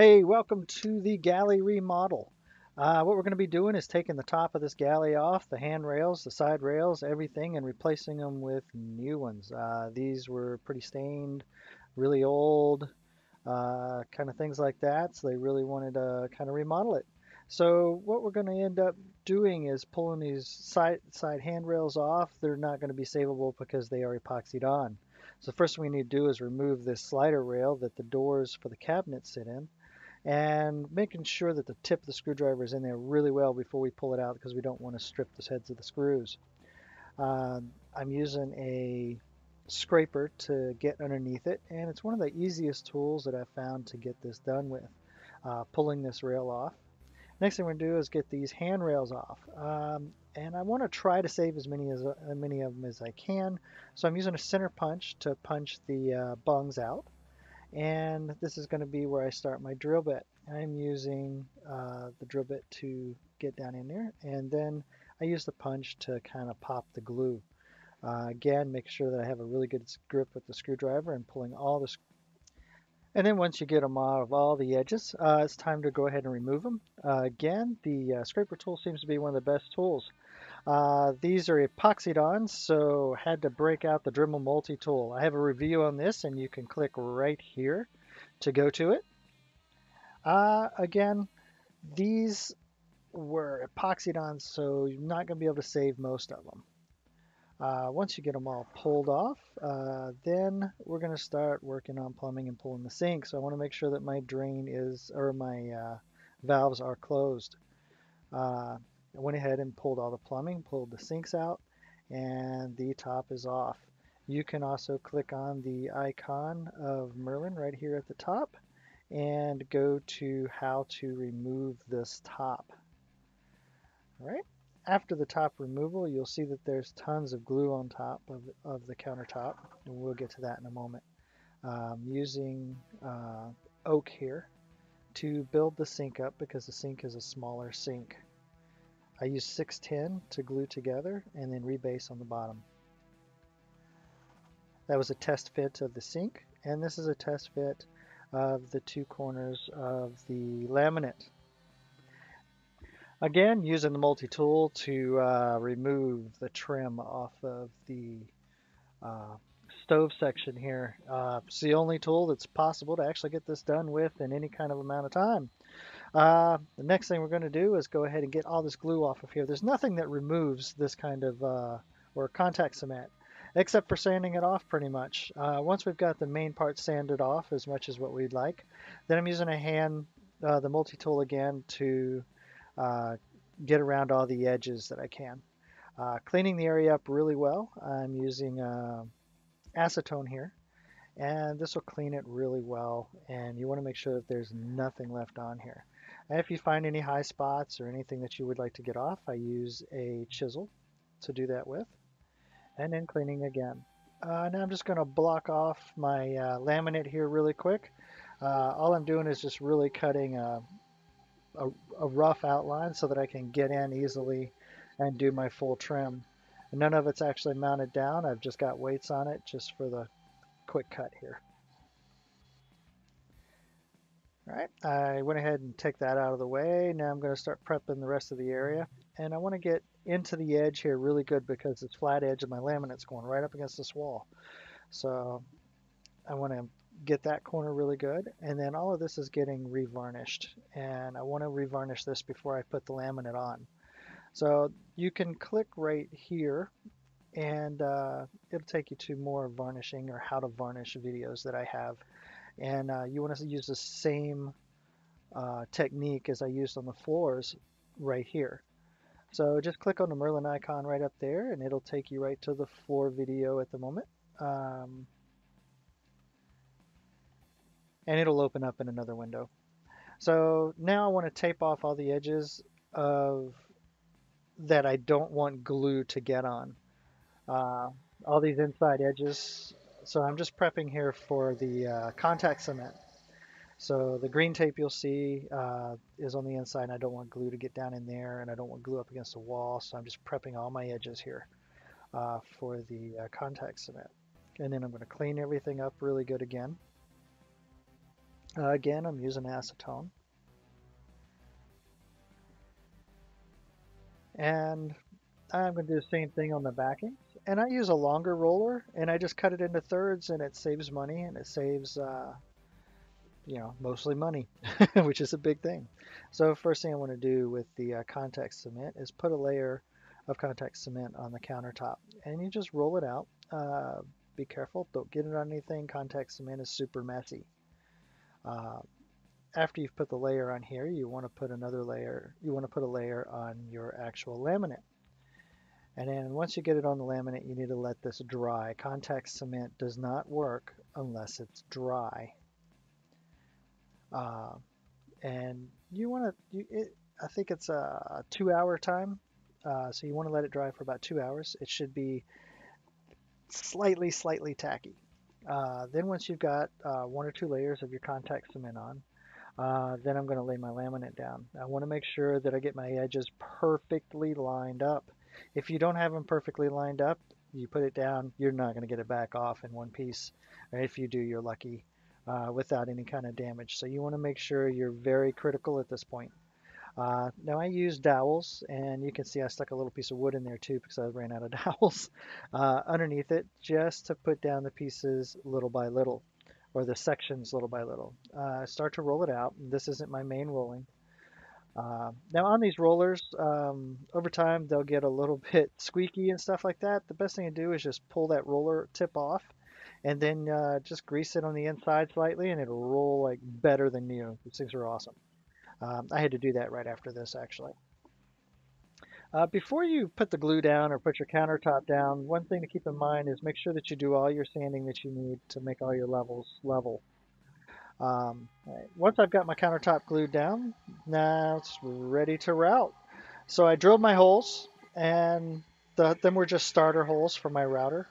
Hey, welcome to the galley remodel. Uh, what we're going to be doing is taking the top of this galley off, the handrails, the side rails, everything, and replacing them with new ones. Uh, these were pretty stained, really old, uh, kind of things like that. So they really wanted to kind of remodel it. So what we're going to end up doing is pulling these side, side handrails off. They're not going to be savable because they are epoxied on. So first thing we need to do is remove this slider rail that the doors for the cabinet sit in and making sure that the tip of the screwdriver is in there really well before we pull it out because we don't want to strip the heads of the screws. Uh, I'm using a scraper to get underneath it and it's one of the easiest tools that I've found to get this done with, uh, pulling this rail off. Next thing we're going to do is get these handrails off. Um, and I want to try to save as many as uh, many of them as I can. So I'm using a center punch to punch the uh, bungs out and this is going to be where I start my drill bit. I'm using uh, the drill bit to get down in there and then I use the punch to kind of pop the glue. Uh, again, make sure that I have a really good grip with the screwdriver and pulling all the and then once you get them out of all the edges, uh, it's time to go ahead and remove them. Uh, again, the uh, scraper tool seems to be one of the best tools. Uh, these are epoxied on, so had to break out the Dremel multi-tool. I have a review on this, and you can click right here to go to it. Uh, again, these were epoxied on, so you're not going to be able to save most of them. Uh, once you get them all pulled off, uh, then we're going to start working on plumbing and pulling the sink. So I want to make sure that my drain is, or my uh, valves are closed. I went ahead and pulled all the plumbing, pulled the sinks out, and the top is off. You can also click on the icon of Merlin right here at the top and go to how to remove this top. All right. After the top removal, you'll see that there's tons of glue on top of, of the countertop, and we'll get to that in a moment. Um, using uh, oak here to build the sink up because the sink is a smaller sink. I use 610 to glue together and then rebase on the bottom. That was a test fit of the sink and this is a test fit of the two corners of the laminate. Again, using the multi-tool to uh, remove the trim off of the uh, stove section here. Uh, it's the only tool that's possible to actually get this done with in any kind of amount of time. Uh, the next thing we're going to do is go ahead and get all this glue off of here. There's nothing that removes this kind of, uh, or contact cement, except for sanding it off pretty much. Uh, once we've got the main part sanded off as much as what we'd like, then I'm using a hand, uh, the multi-tool again, to uh, get around all the edges that I can. Uh, cleaning the area up really well, I'm using acetone here and this will clean it really well and you want to make sure that there's nothing left on here. And if you find any high spots or anything that you would like to get off, I use a chisel to do that with. And then cleaning again. Uh, now I'm just going to block off my uh, laminate here really quick. Uh, all I'm doing is just really cutting a, a, a, rough outline so that I can get in easily and do my full trim. none of it's actually mounted down. I've just got weights on it just for the quick cut here. All right, I went ahead and take that out of the way. Now I'm going to start prepping the rest of the area. And I want to get into the edge here really good because it's flat edge of my laminate's going right up against this wall. So I want to get that corner really good. And then all of this is getting revarnished. And I want to revarnish this before I put the laminate on. So you can click right here and uh, it'll take you to more varnishing or how to varnish videos that I have and uh, you want to use the same uh, technique as I used on the floors right here. So just click on the Merlin icon right up there and it'll take you right to the floor video at the moment. Um, and it'll open up in another window. So now I want to tape off all the edges of that I don't want glue to get on. Uh, all these inside edges so I'm just prepping here for the uh, contact cement. So the green tape you'll see uh, is on the inside and I don't want glue to get down in there and I don't want glue up against the wall so I'm just prepping all my edges here uh, for the uh, contact cement. And then I'm going to clean everything up really good again. Uh, again, I'm using acetone. And I'm going to do the same thing on the backing. And I use a longer roller and I just cut it into thirds and it saves money and it saves, uh, you know, mostly money, which is a big thing. So first thing I want to do with the uh, contact cement is put a layer of contact cement on the countertop and you just roll it out. Uh, be careful, don't get it on anything. Contact cement is super messy. Uh, after you've put the layer on here, you want to put another layer, you want to put a layer on your actual laminate. And then once you get it on the laminate, you need to let this dry. Contact cement does not work unless it's dry. Uh, and you want to, I think it's a two hour time. Uh, so you want to let it dry for about two hours. It should be slightly, slightly tacky. Uh, then once you've got uh, one or two layers of your contact cement on, uh, then I'm going to lay my laminate down. I want to make sure that I get my edges perfectly lined up. If you don't have them perfectly lined up, you put it down, you're not going to get it back off in one piece. If you do, you're lucky uh, without any kind of damage. So you want to make sure you're very critical at this point. Uh, now I use dowels and you can see I stuck a little piece of wood in there too because I ran out of dowels uh, underneath it just to put down the pieces little by little or the sections little by little. Uh, start to roll it out. This isn't my main rolling. Uh, now on these rollers, um, over time they'll get a little bit squeaky and stuff like that. The best thing to do is just pull that roller tip off and then uh, just grease it on the inside slightly and it'll roll like better than new. These things are awesome. Um, I had to do that right after this actually. Uh, before you put the glue down or put your countertop down, one thing to keep in mind is make sure that you do all your sanding that you need to make all your levels level. Um. Once I've got my countertop glued down, now it's ready to route. So I drilled my holes and the, them were just starter holes for my router.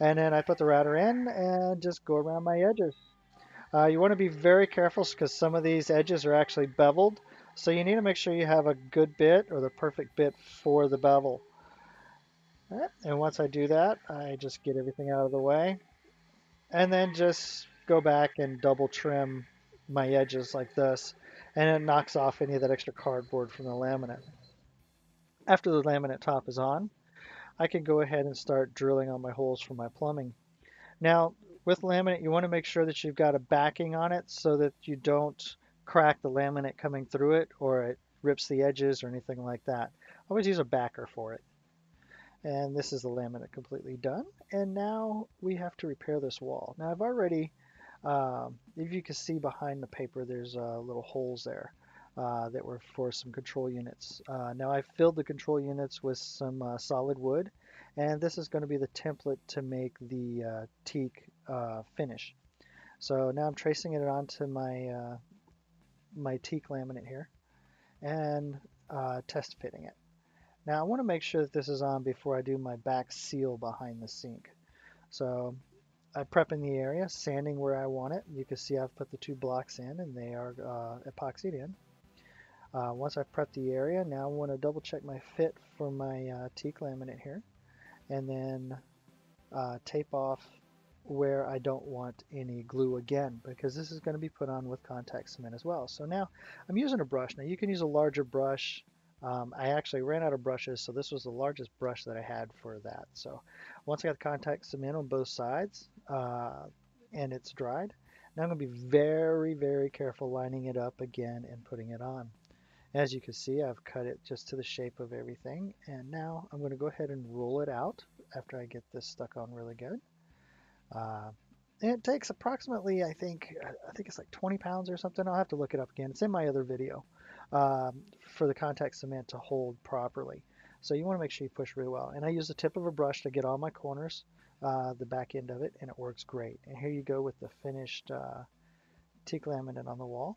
And then I put the router in and just go around my edges. Uh, you want to be very careful because some of these edges are actually beveled. So you need to make sure you have a good bit or the perfect bit for the bevel. And once I do that, I just get everything out of the way. And then just go back and double trim my edges like this. And it knocks off any of that extra cardboard from the laminate. After the laminate top is on, I can go ahead and start drilling on my holes for my plumbing. Now, with laminate, you want to make sure that you've got a backing on it so that you don't crack the laminate coming through it or it rips the edges or anything like that. Always use a backer for it. And this is the laminate completely done. And now we have to repair this wall. Now I've already, um, if you can see behind the paper, there's uh, little holes there. Uh, that were for some control units. Uh, now I filled the control units with some uh, solid wood and this is going to be the template to make the uh, teak uh, finish. So now I'm tracing it onto my my teak laminate here and test fitting it. Now I want to make sure that this is on before I do my back seal behind the sink. So I'm prepping the area, sanding where I want it. You can see I've put the two blocks in and they are uh, epoxied in. Uh, once I've prepped the area, now I want to double check my fit for my uh, teak laminate here and then uh, tape off where I don't want any glue again because this is going to be put on with contact cement as well. So now I'm using a brush. Now you can use a larger brush. Um, I actually ran out of brushes, so this was the largest brush that I had for that. So once I got the contact cement on both sides uh, and it's dried, now I'm going to be very, very careful lining it up again and putting it on. As you can see, I've cut it just to the shape of everything. And now I'm going to go ahead and roll it out after I get this stuck on really good. Uh, it takes approximately, I think, I think it's like 20 pounds or something. I'll have to look it up again. It's in my other video um, for the contact cement to hold properly. So you want to make sure you push really well. And I use the tip of a brush to get all my corners, uh, the back end of it, and it works great. And here you go with the finished uh, teak laminate on the wall.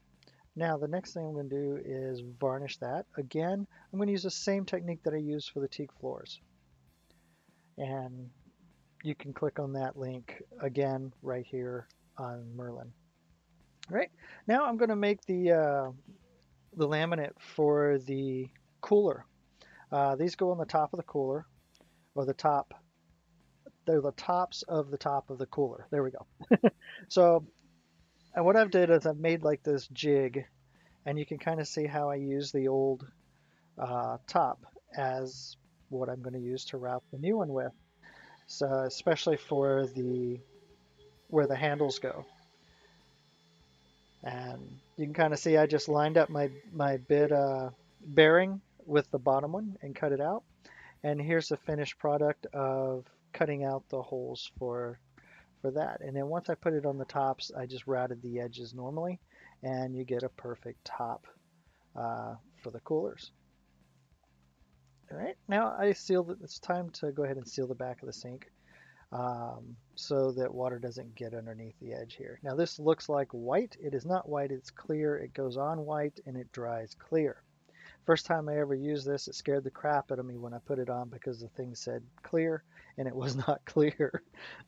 Now the next thing I'm going to do is varnish that. Again, I'm going to use the same technique that I used for the teak floors. And you can click on that link again right here on Merlin. All right, now I'm going to make the, uh, the laminate for the cooler. Uh, these go on the top of the cooler, or the top, they're the tops of the top of the cooler. There we go. so And what I've did is I've made like this jig, and you can kind of see how I use the old uh, top as what I'm going to use to route the new one with. So especially for the where the handles go. And you can kind of see I just lined up my, my bit uh, bearing with the bottom one and cut it out. And here's the finished product of cutting out the holes for for that. And then once I put it on the tops, I just routed the edges normally and you get a perfect top uh, for the coolers. All right, now I sealed it. It's time to go ahead and seal the back of the sink um, so that water doesn't get underneath the edge here. Now this looks like white. It is not white, it's clear. It goes on white and it dries clear. First time I ever used this, it scared the crap out of me when I put it on because the thing said clear and it was not clear.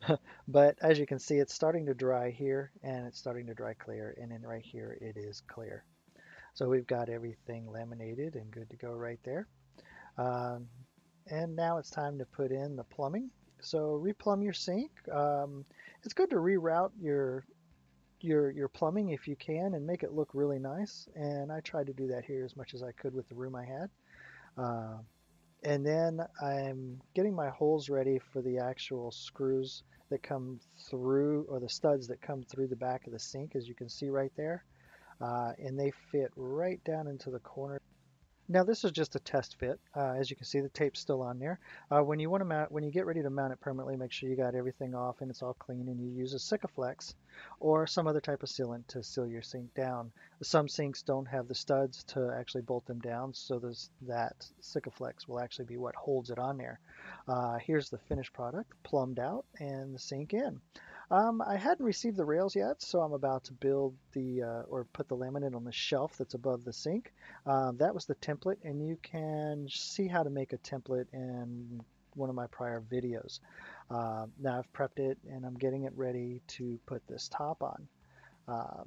but as you can see, it's starting to dry here and it's starting to dry clear and then right here it is clear. So we've got everything laminated and good to go right there. Um, and now it's time to put in the plumbing. So replumb your sink. Um, it's good to reroute your your your plumbing if you can and make it look really nice. And I tried to do that here as much as I could with the room I had. Uh, and then I'm getting my holes ready for the actual screws that come through or the studs that come through the back of the sink as you can see right there. Uh, and they fit right down into the corner now this is just a test fit. Uh, as you can see, the tape's still on there. Uh, when you want to mount, when you get ready to mount it permanently, make sure you got everything off and it's all clean, and you use a Sikaflex or some other type of sealant to seal your sink down. Some sinks don't have the studs to actually bolt them down, so this, that Sikaflex will actually be what holds it on there. Uh, here's the finished product, plumbed out, and the sink in. Um, I hadn't received the rails yet, so I'm about to build the uh, or put the laminate on the shelf that's above the sink. Um, that was the template, and you can see how to make a template in one of my prior videos. Uh, now I've prepped it and I'm getting it ready to put this top on. Uh,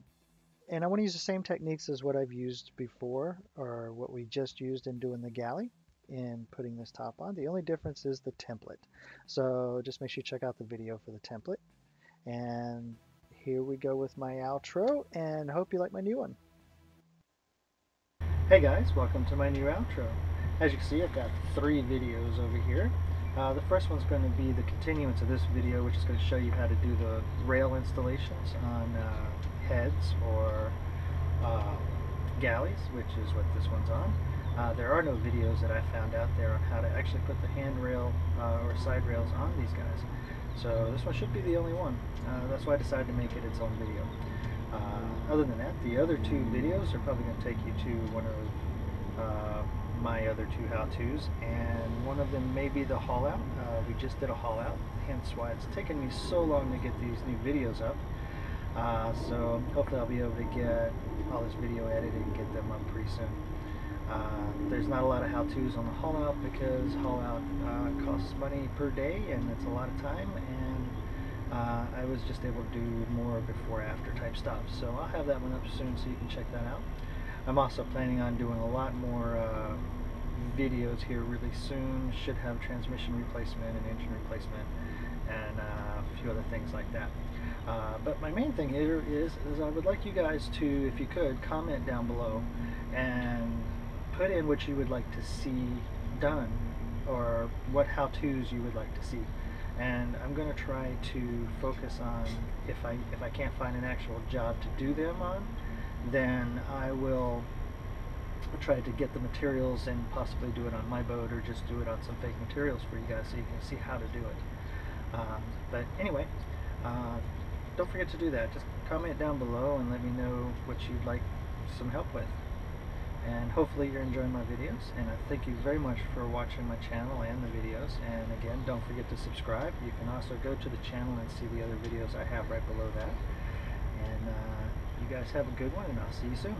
and I want to use the same techniques as what I've used before or what we just used in doing the galley in putting this top on. The only difference is the template. So just make sure you check out the video for the template. And here we go with my outro and hope you like my new one. Hey guys, welcome to my new outro. As you can see, I've got three videos over here. Uh, the first one's going to be the continuance of this video, which is going to show you how to do the rail installations on uh, heads or uh, galleys, which is what this one's on. Uh, there are no videos that I found out there on how to actually put the handrail uh, or side rails on these guys. So this one should be the only one. Uh, that's why I decided to make it its own video. Uh, other than that, the other two videos are probably going to take you to one of uh, my other two how-tos, and one of them may be the haul out. Uh, we just did a haul out, hence why it's taken me so long to get these new videos up. Uh, so hopefully I'll be able to get all this video edited and get them up pretty soon. Uh, there's not a lot of how-tos on the haul out because haul out uh, costs money per day and it's a lot of time and uh, I was just able to do more before after type stuff. So I'll have that one up soon so you can check that out. I'm also planning on doing a lot more uh, videos here really soon. Should have transmission replacement and engine replacement and uh, a few other things like that. Uh, but my main thing here is, is I would like you guys to, if you could, comment down below and put in what you would like to see done or what how-tos you would like to see. And I'm going to try to focus on if I if I can't find an actual job to do them on then I will try to get the materials and possibly do it on my boat or just do it on some fake materials for you guys so you can see how to do it. Um, but anyway uh, don't forget to do that. Just comment down below and let me know what you'd like some help with and hopefully you're enjoying my videos and I thank you very much for watching my channel and the videos. And again don't forget to subscribe. You can also go to the channel and see the other videos I have right below that. And uh, you guys have a good one and I'll see you soon